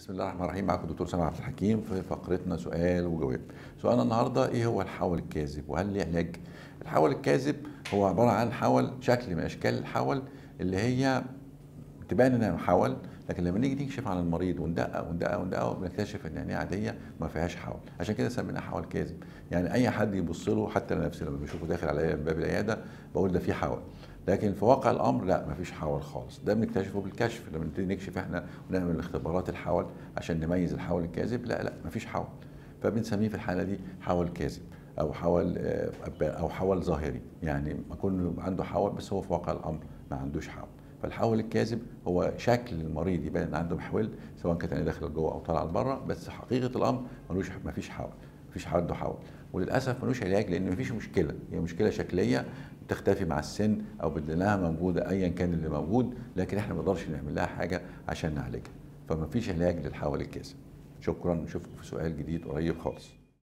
بسم الله الرحمن الرحيم معكم دكتور سامح عبد الحكيم في فقرتنا سؤال وجواب. سؤالنا النهارده إيه هو الحول الكاذب وهل ليه علاج؟ الحول الكاذب هو عبارة عن حول شكل من أشكال الحول اللي هي تبان إنها حول لكن لما نيجي نكشف عن المريض وندقق وندقق وندقق بنكتشف إن عينيه عادية ما فيهاش حول. عشان كده سميناها حول كاذب. يعني أي حد يبص له حتى أنا نفسي لما بشوفه داخل عليا من باب العيادة بقول ده في حول. لكن في واقع الأمر لا ما فيش حول خالص. ده بنكتشفه بالكشف. لما نبتدي نكشف إحنا ونعمل اختبارات الحول عشان نميز الحول الكاذب لا لا ما فيش حول. فبنسميه في الحالة دي حول كاذب أو حول أو حول ظاهري. يعني يكون عنده حول بس هو في واقع الأمر ما عندوش حول. فالحول الكاذب هو شكل المريض يبان إن عنده محول سواء كانت عينيه داخله لجوه أو طالعه لبره بس حقيقة الأمر ملوش ما فيش حول ما فيش عنده حول. وللأسف ملوش علاج لأن ما فيش مشكلة هي مشكلة شكلية تختفي مع السن أو بدلناها موجودة ايا كان اللي موجود لكن إحنا ما نقدرش نعمل لها حاجة عشان نعالجها. فما فيش علاج للحول الكاذب. شكرا نشوفكم في سؤال جديد قريب خالص.